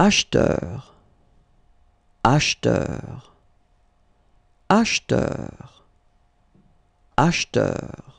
acheteur, acheteur, acheteur, acheteur.